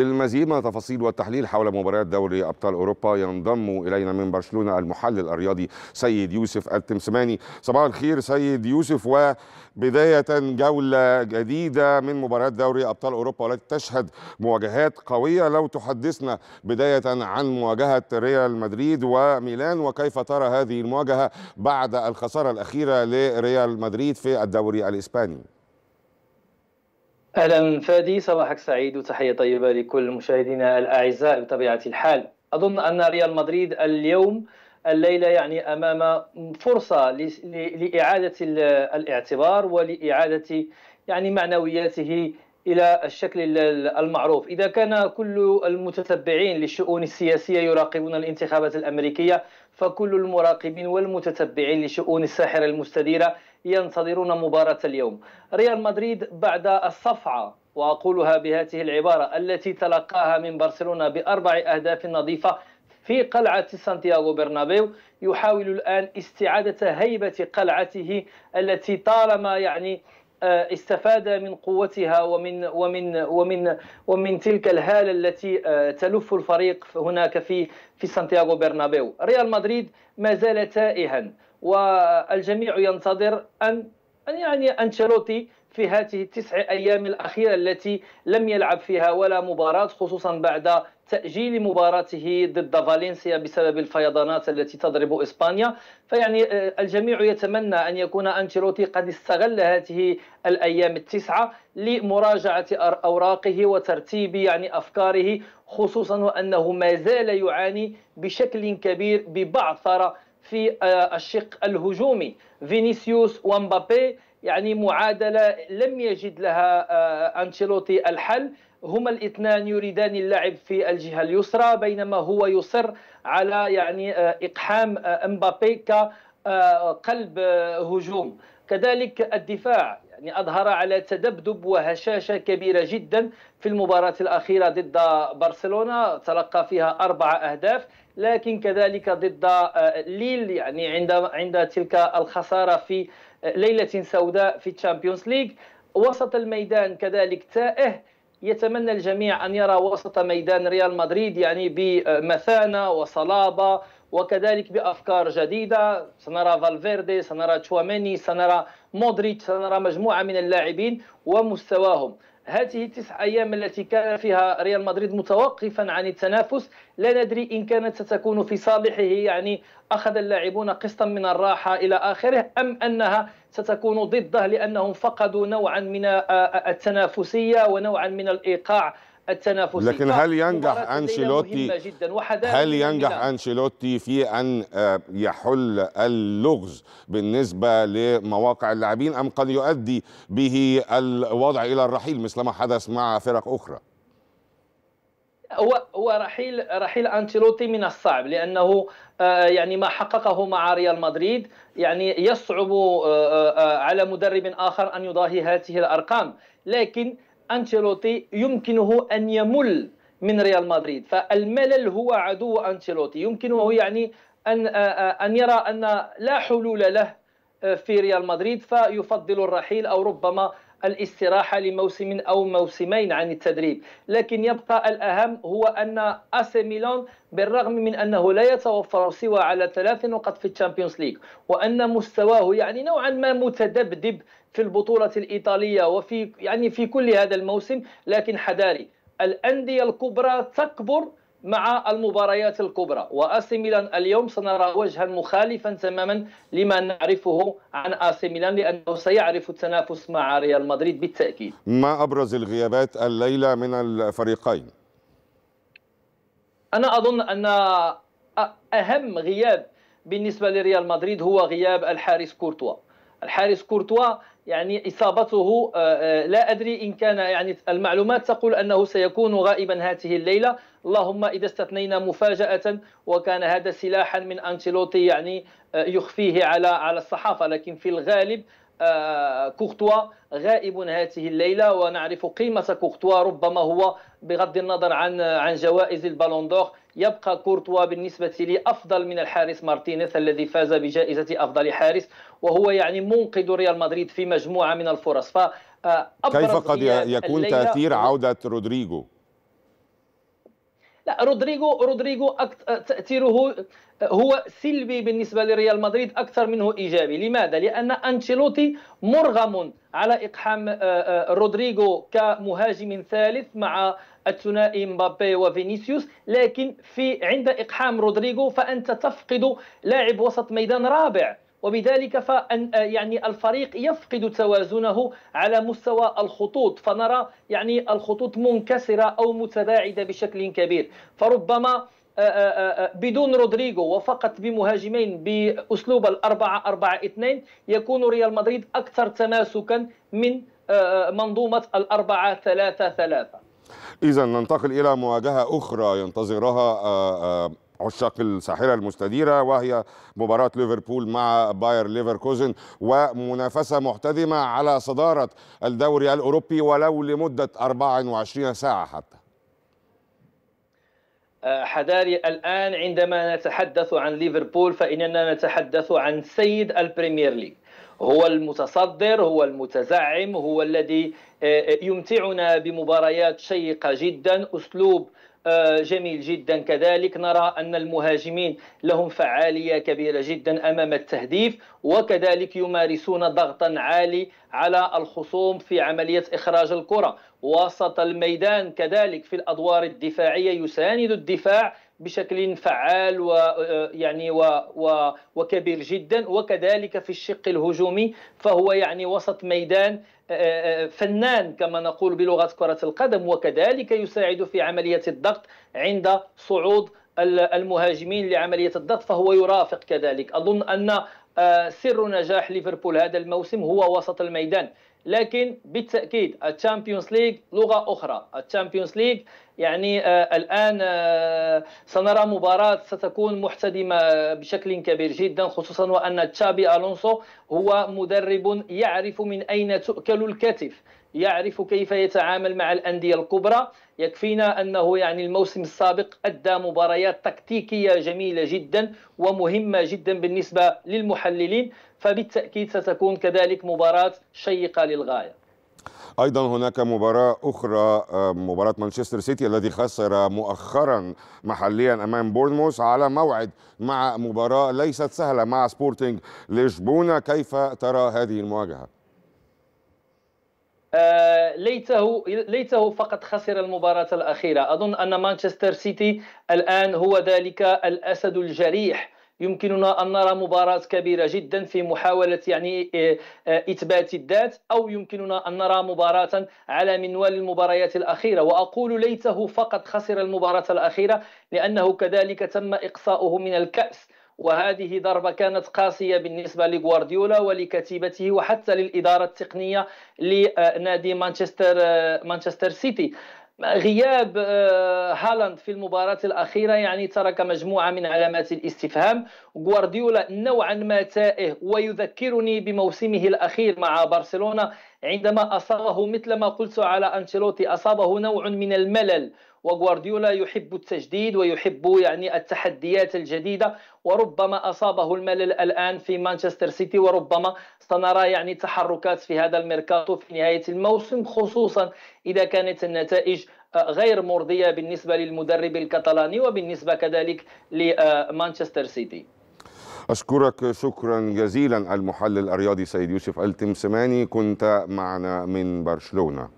المزيد من التفاصيل والتحليل حول مباريات دوري أبطال أوروبا ينضم إلينا من برشلونة المحلل الرياضي سيد يوسف التمسماني. صباح الخير سيد يوسف وبداية جولة جديدة من مباريات دوري أبطال أوروبا والتي تشهد مواجهات قوية. لو تحدثنا بداية عن مواجهة ريال مدريد وميلان وكيف ترى هذه المواجهة بعد الخسارة الأخيرة لريال مدريد في الدوري الإسباني؟ أهلا فادي صباحك سعيد وتحية طيبة لكل مشاهدينا الأعزاء بطبيعة الحال. أظن أن ريال مدريد اليوم الليلة يعني أمام فرصة لإعادة الاعتبار ولإعادة يعني معنوياته إلى الشكل المعروف. إذا كان كل المتتبعين للشؤون السياسية يراقبون الانتخابات الأمريكية فكل المراقبين والمتتبعين لشؤون الساحرة المستديرة ينتظرون مباراة اليوم. ريال مدريد بعد الصفعة وأقولها بهذه العبارة التي تلقاها من برشلونة بأربع أهداف نظيفة في قلعة سانتياغو برنابيو. يحاول الآن استعادة هيبة قلعته التي طالما يعني استفاد من قوتها ومن ومن ومن ومن تلك الهالة التي تلف الفريق هناك في في سانتياغو برنابيو. ريال مدريد ما زال تائها. والجميع ينتظر أن أن يعني أنشيلوتي في هذه التسع أيام الأخيرة التي لم يلعب فيها ولا مباراة خصوصا بعد تأجيل مباراته ضد فالنسيا بسبب الفيضانات التي تضرب إسبانيا. فيعني الجميع يتمنى أن يكون أنشيلوتي قد استغل هذه الأيام التسعة لمراجعة أوراقه وترتيب يعني أفكاره خصوصا وأنه ما زال يعاني بشكل كبير ببعثرة في الشق الهجومي. فينيسيوس ومبابي يعني معادلة لم يجد لها أنشيلوتي الحل. هما الاثنان يريدان اللعب في الجهة اليسرى بينما هو يصر على يعني إقحام امبابي كقلب هجوم. كذلك الدفاع. يعني أظهر على تذبذب وهشاشة كبيرة جدا في المباراة الأخيرة ضد برشلونة. تلقى فيها أربع أهداف لكن كذلك ضد ليل يعني عند عند تلك الخسارة في ليلة سوداء في ال Champions League وسط الميدان كذلك تائه. يتمنى الجميع أن يرى وسط ميدان ريال مدريد يعني بمتانة وصلابة وكذلك بأفكار جديدة. سنرى فالفيردي سنرى تشواميني سنرى مودريتش سنرى مجموعة من اللاعبين ومستواهم. هذه التسع أيام التي كان فيها ريال مدريد متوقفا عن التنافس. لا ندري إن كانت ستكون في صالحه يعني أخذ اللاعبون قسطا من الراحة إلى آخره أم أنها ستكون ضده لأنهم فقدوا نوعا من التنافسية ونوعا من الإيقاع التنافسي لكن هل ينجح انشيلوتي هل ينجح أنشيلوتي في أن يحل اللغز بالنسبة لمواقع اللاعبين أم قد يؤدي به الوضع إلى الرحيل مثلما حدث مع فرق أخرى؟ هو هو رحيل رحيل أنشيلوتي من الصعب لأنه يعني ما حققه مع ريال مدريد يعني يصعب على مدرب آخر أن يضاهي هذه الأرقام لكن أنشيلوتي يمكنه أن يمل من ريال مدريد. فالملل هو عدو أنشيلوتي. يمكنه يعني أن أن يرى أن لا حلول له في ريال مدريد. فيفضل الرحيل أو ربما الاستراحة لموسم أو موسمين عن التدريب. لكن يبقى الأهم هو أن أسي ميلان بالرغم من أنه لا يتوفر سوى على ثلاث نقط في ال Champions League وأن مستواه يعني نوعا ما متذبذب في البطولة الإيطالية وفي يعني في كل هذا الموسم لكن حذاري الأندية الكبرى تكبر مع المباريات الكبرى. واسي ميلان اليوم سنرى وجها مخالفا تماما لما نعرفه عن اسي ميلان لأنه سيعرف التنافس مع ريال مدريد بالتأكيد. ما أبرز الغيابات الليلة من الفريقين؟ أنا أظن أن أهم غياب بالنسبة لريال مدريد هو غياب الحارس كورتوا. الحارس كورتوا يعني إصابته لا أدري إن كان يعني المعلومات تقول أنه سيكون غائبا هذه الليلة. اللهم إذا استثنينا مفاجأة وكان هذا سلاحا من أنشيلوتي يعني يخفيه على على الصحافة. لكن في الغالب كورتوا غائب هذه الليلة ونعرف قيمة كورتوا ربما هو بغض النظر عن عن جوائز ال Ballon d'Or. يبقى كورتوا بالنسبة لي أفضل من الحارس مارتينيز الذي فاز بجائزة أفضل حارس وهو يعني منقذ ريال مدريد في مجموعة من الفرص. ف كيف قد يكون تأثير عودة رودريجو؟ لا رودريغو رودريغو تأثيره هو سلبي بالنسبة لريال مدريد أكثر منه إيجابي. لماذا؟ لأن أنشيلوتي مرغم على إقحام رودريغو كمهاجم ثالث مع الثنائي مبابي وفينيسيوس. لكن في عند إقحام رودريغو فأنت تفقد لاعب وسط ميدان رابع. وبذلك فأن يعني الفريق يفقد توازنه على مستوى الخطوط فنرى يعني الخطوط منكسرة أو متباعدة بشكل كبير. فربما بدون رودريغو وفقط بمهاجمين بأسلوب الأربعة أربعة اثنين يكون ريال مدريد أكثر تماسكا من منظومة الأربعة ثلاثة ثلاثة. إذا ننتقل إلى مواجهة أخرى ينتظرها عشاق الساحرة المستديرة وهي مباراة ليفربول مع باير ليفركوزن ومنافسة محتدمة على صدارة الدوري الأوروبي ولو لمدة 24 ساعة حتى. حذاري الآن عندما نتحدث عن ليفربول فإننا نتحدث عن سيد ال Premier League. هو المتصدر هو المتزعم هو الذي يمتعنا بمباريات شيقة جدا أسلوب جميل جدا. كذلك نرى أن المهاجمين لهم فعالية كبيرة جدا أمام التهديف وكذلك يمارسون ضغطا عالي على الخصوم في عملية إخراج الكرة. وسط الميدان كذلك في الأدوار الدفاعية يساند الدفاع بشكل فعال ويعني و و وكبير جدا. وكذلك في الشق الهجومي فهو يعني وسط ميدان فنان كما نقول بلغة كرة القدم وكذلك يساعد في عملية الضغط عند صعود المهاجمين لعملية الضغط فهو يرافق كذلك. أظن أن سر نجاح ليفربول هذا الموسم هو وسط الميدان. لكن بالتأكيد ال Champions League لغة أخرى. ال Champions League يعني آه الآن آه سنرى مباراة ستكون محتدمة بشكل كبير جدا خصوصا وأن تشابي ألونسو هو مدرب يعرف من أين تؤكل الكتف. يعرف كيف يتعامل مع الأندية الكبرى. يكفينا أنه يعني الموسم السابق أدى مباريات تكتيكية جميلة جدا ومهمة جدا بالنسبة للمحللين فبالتأكيد ستكون كذلك مباراة شيقة للغاية. أيضا هناك مباراة أخرى مباراة مانشستر سيتي الذي خسر مؤخرا محليا أمام بورنموث على موعد مع مباراة ليست سهلة مع سبورتنج لشبونة. كيف ترى هذه المواجهة؟ آه ليته ليته فقط خسر المباراة الأخيرة. أظن أن مانشستر سيتي الآن هو ذلك الأسد الجريح. يمكننا أن نرى مباراة كبيرة جدا في محاولة يعني إثبات الذات أو يمكننا أن نرى مباراة على منوال المباريات الأخيرة. وأقول ليته فقط خسر المباراة الأخيرة لأنه كذلك تم إقصاؤه من الكأس. وهذه ضربة كانت قاسية بالنسبة لغوارديولا ولكتيبته وحتى للإدارة التقنية لنادي مانشستر مانشستر سيتي. غياب هالاند في المباراة الأخيرة يعني ترك مجموعة من علامات الاستفهام. غوارديولا نوعا ما تائه ويذكرني بموسمه الأخير مع برشلونة. عندما أصابه مثل ما قلت على أنشيلوتي أصابه نوع من الملل وغوارديولا يحب التجديد ويحب يعني التحديات الجديدة وربما أصابه الملل الآن في مانشستر سيتي وربما سنرى يعني تحركات في هذا الميركاتو في نهاية الموسم خصوصا إذا كانت النتائج غير مرضية بالنسبة للمدرب الكتالاني وبالنسبة كذلك لمانشستر سيتي. أشكرك شكرا جزيلا المحلل الرياضي سيد يوسف التمسماني كنت معنا من برشلونة.